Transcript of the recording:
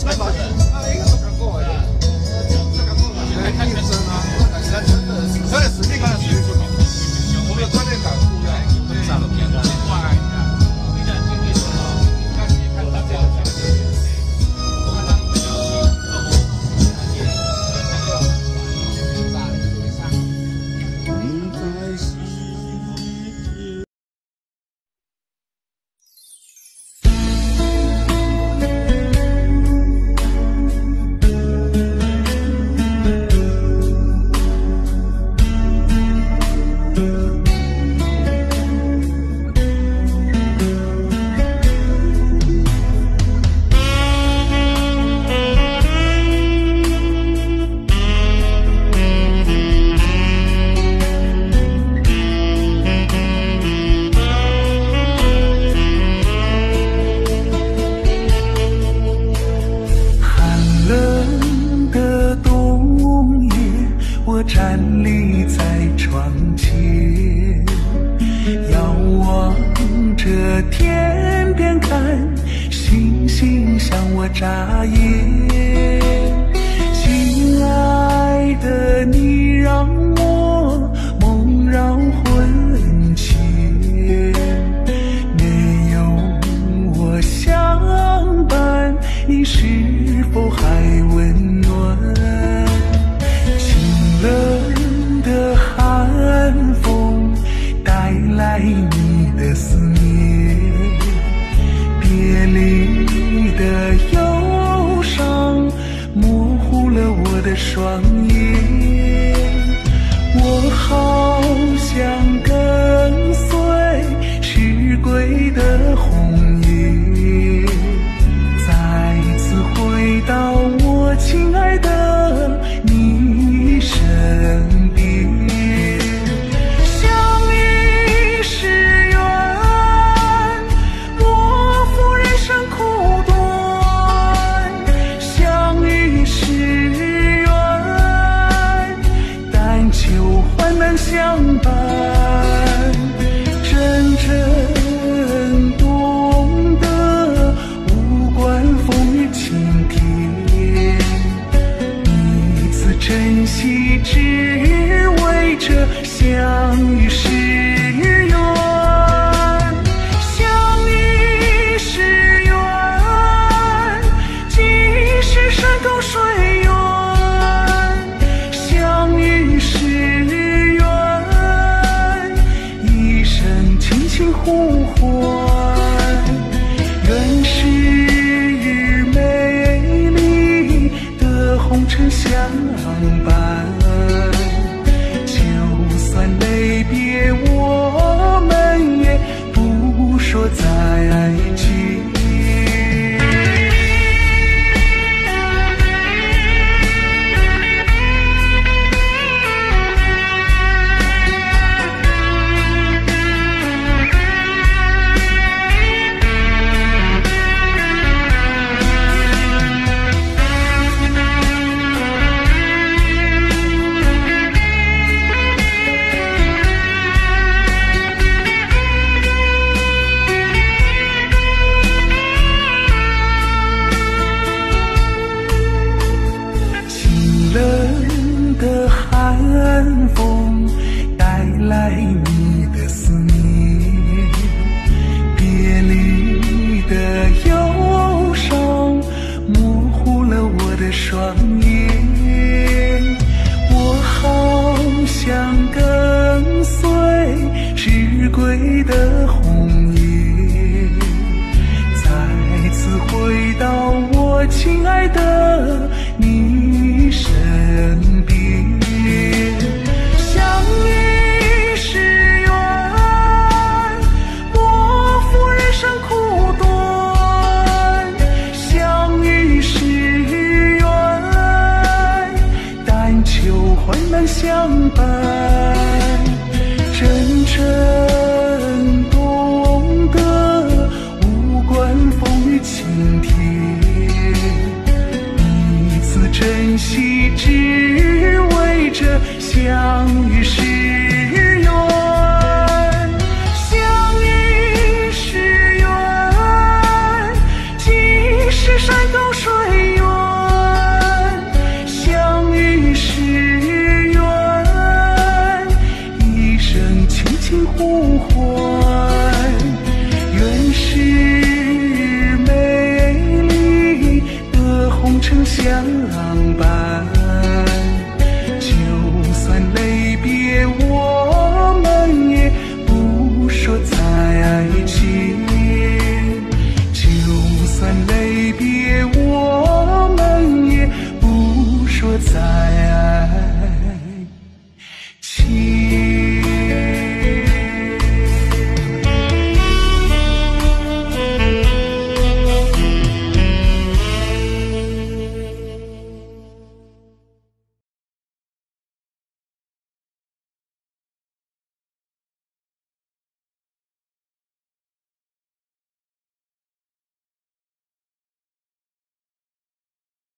Bye-bye. 站立在窗前，遥望着天边看星星向我眨眼，亲爱的你让我梦绕魂牵，没有我相伴，你是。你的忧伤模糊了我的双眼。相伴真正懂得无关风雨晴天彼此珍惜知成相伴来你的思念别离的苍白，真诚懂得，无关风雨晴天，彼此珍惜，只为这相遇时。情。